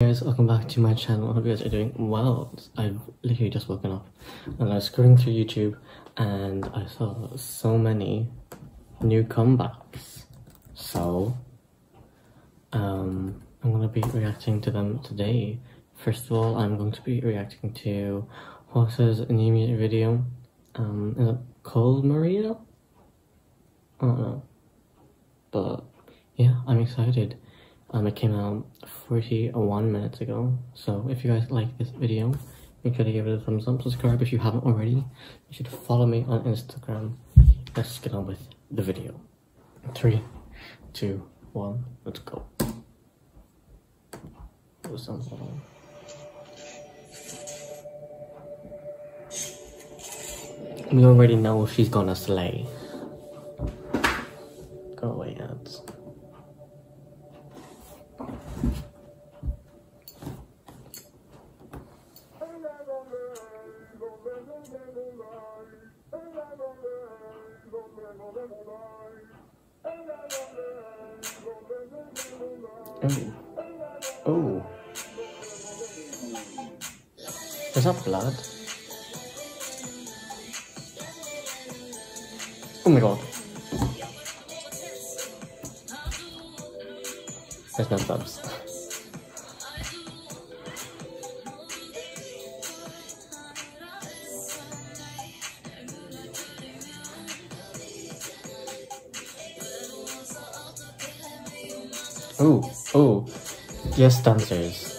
guys, welcome back to my channel. I hope you guys are doing well. I've literally just woken up and I was scrolling through YouTube and I saw so many new comebacks. So, um, I'm gonna be reacting to them today. First of all, I'm going to be reacting to Hwasa's new music video. Um, is it called Maria? I don't know. But, yeah, I'm excited. Um, it came out 41 minutes ago. So if you guys like this video, make sure to give it a thumbs up, subscribe if you haven't already. You should follow me on Instagram. Let's get on with the video. Three, two, one, let's go. We already know she's gonna slay. Oh. Oh. Is that blood? Oh my god. There's no bubs. Oh, yes, dancers.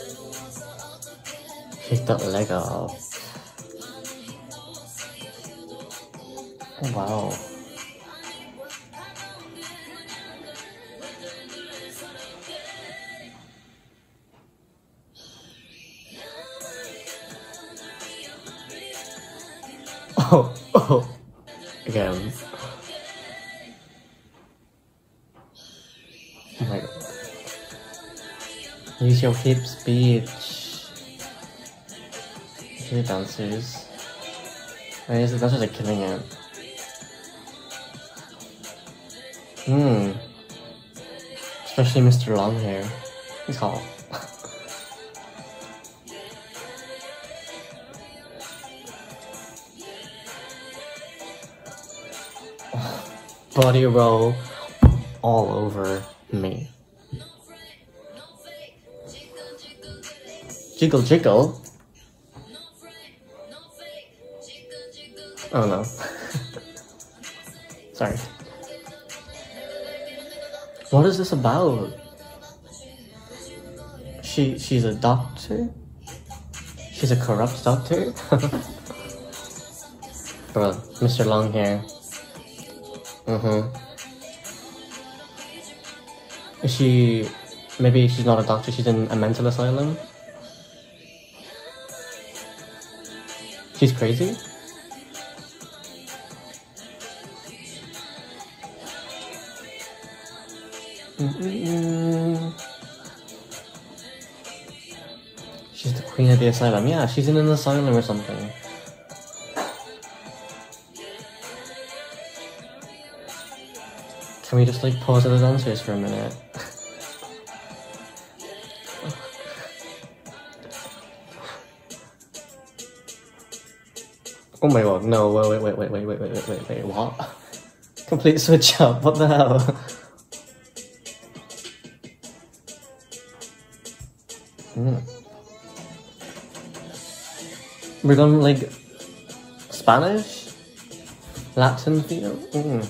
Pick that leg up. Oh, wow. Oh, oh, again. Um, Use your hips, bitch. Okay, dancers. I guess the dancers are killing it. Hmm. Especially Mr. Long Hair. He's hot. Body roll all over me. Jiggle jiggle? Oh no. Sorry. What is this about? She she's a doctor? She's a corrupt doctor? Bro, Mr. Longhair. Mm-hmm. Is she maybe she's not a doctor, she's in a mental asylum? She's crazy? She's the queen of the asylum. Yeah, she's in an asylum or something. Can we just like pause at the dancers for a minute? oh my god, no, wait, wait, wait, wait, wait, wait, wait, wait, wait, what? Complete switch up, what the hell? Mm. We're going like Spanish? Latin feel? Mm.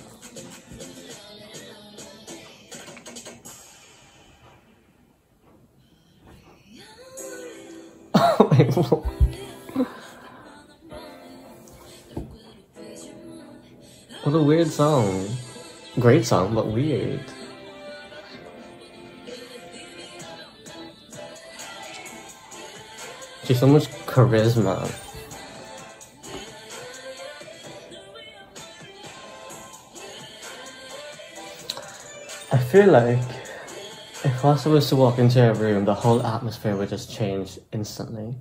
Wait, what? What a weird song. Great song, but weird. She's so much charisma. I feel like if Hwasa was to walk into a room, the whole atmosphere would just change instantly.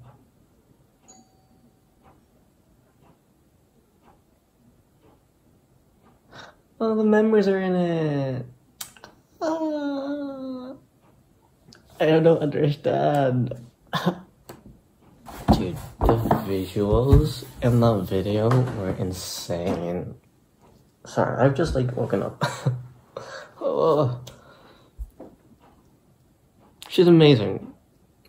Oh, the members are in it. Ah. I don't understand. Dude, the visuals in the video were insane. Sorry, I've just like woken up. oh. She's amazing.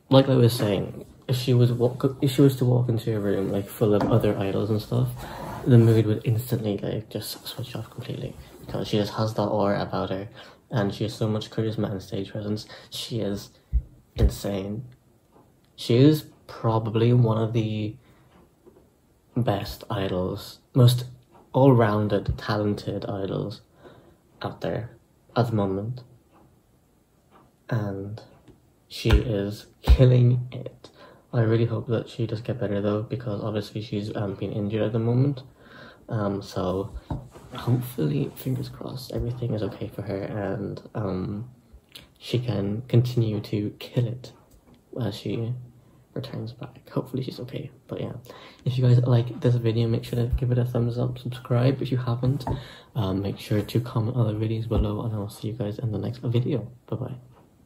Like I was saying, if she was walk, if she was to walk into a room like full of other idols and stuff, the mood would instantly like just switch off completely because she just has that aura about her, and she has so much charisma and stage presence. She is insane. She is probably one of the best idols, most all-rounded, talented idols out there at the moment, and she is killing it. I really hope that she does get better though, because obviously she's um, been injured at the moment. Um, so hopefully, fingers crossed, everything is okay for her and um, she can continue to kill it as she returns back. Hopefully she's okay. But yeah, if you guys like this video, make sure to give it a thumbs up, subscribe if you haven't. Um, make sure to comment other videos below and I'll see you guys in the next video. Bye bye.